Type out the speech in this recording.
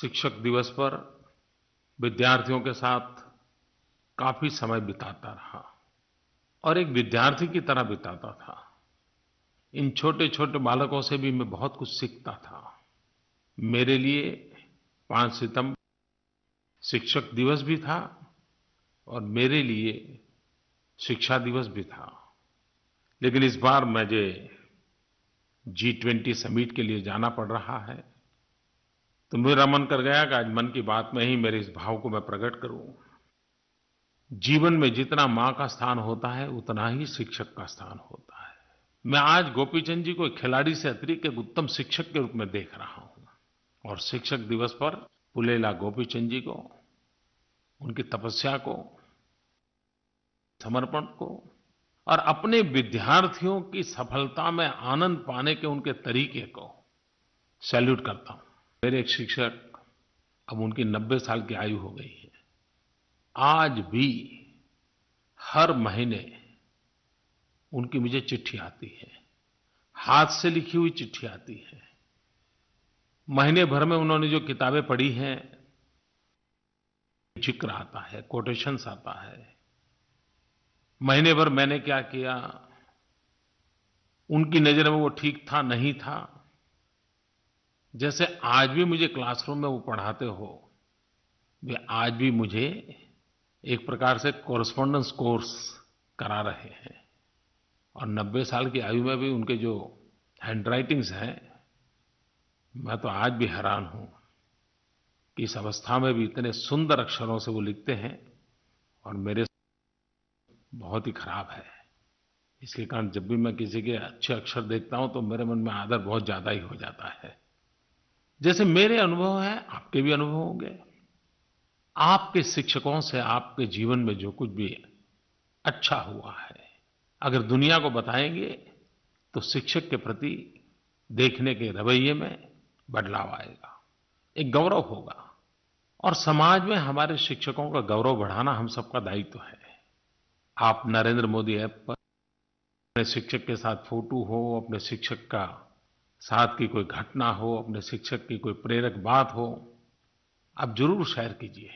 शिक्षक दिवस पर विद्यार्थियों के साथ काफ़ी समय बिताता रहा और एक विद्यार्थी की तरह बिताता था। इन छोटे छोटे बालकों से भी मैं बहुत कुछ सीखता था। मेरे लिए 5 सितंबर शिक्षक दिवस भी था और मेरे लिए शिक्षा दिवस भी था। लेकिन इस बार मुझे G20 समिट के लिए जाना पड़ रहा है। तो मेरा मन कर गया कि आज मन की बात में ही मेरे इस भाव को मैं प्रकट करूँ। जीवन में जितना माँ का स्थान होता है, उतना ही शिक्षक का स्थान होता है। मैं आज गोपीचंद जी को एक खिलाड़ी से अतिरिक्त एक उत्तम शिक्षक के रूप में देख रहा हूँ और शिक्षक दिवस पर पुलेला गोपीचंद जी को, उनकी तपस्या को, समर्पण को और अपने विद्यार्थियों की सफलता में आनंद पाने के उनके तरीके को सैल्यूट करता हूँ। मेरे एक शिक्षक, अब उनकी 90 साल की आयु हो गई है। आज भी हर महीने उनकी मुझे चिट्ठी आती है। हाथ से लिखी हुई चिट्ठी आती है। महीने भर में उन्होंने जो किताबें पढ़ी हैं, ज़िक्र आता है कोटेशंस आता है। महीने भर मैंने क्या किया? उनकी नज़र में वो ठीक था, नहीं था। जैसे आज भी मुझे क्लासरूम में वो पढ़ाते हो, वे आज भी मुझे एक प्रकार से कोरेस्पोंडेंस कोर्स करा रहे हैं। और 90 साल की आयु में भी उनके जो हैंडराइटिंग्स हैं, मैं तो आज भी हैरान हूँ कि इस अवस्था में भी इतने सुंदर अक्षरों से वो लिखते हैं और मेरे बहुत ही खराब है। इसके कारण जब भी मैं किसी के अच्छे अक्षर देखता हूँ तो मेरे मन में आदर बहुत ज़्यादा ही हो जाता है। जैसे मेरे अनुभव है, आपके भी अनुभव होंगे। आपके शिक्षकों से आपके जीवन में जो कुछ भी अच्छा हुआ है, अगर दुनिया को बताएँगे तो शिक्षक के प्रति देखने के रवैये में बदलाव आएगा, एक गौरव होगा। और समाज में हमारे शिक्षकों का गौरव बढ़ाना हम सबका दायित्व तो है। आप नरेंद्र मोदी ऐप पर अपने शिक्षक के साथ फ़ोटो हो, अपने शिक्षक का साथ की कोई घटना हो, अपने शिक्षक की कोई प्रेरक बात हो, आप ज़रूर शेयर कीजिए।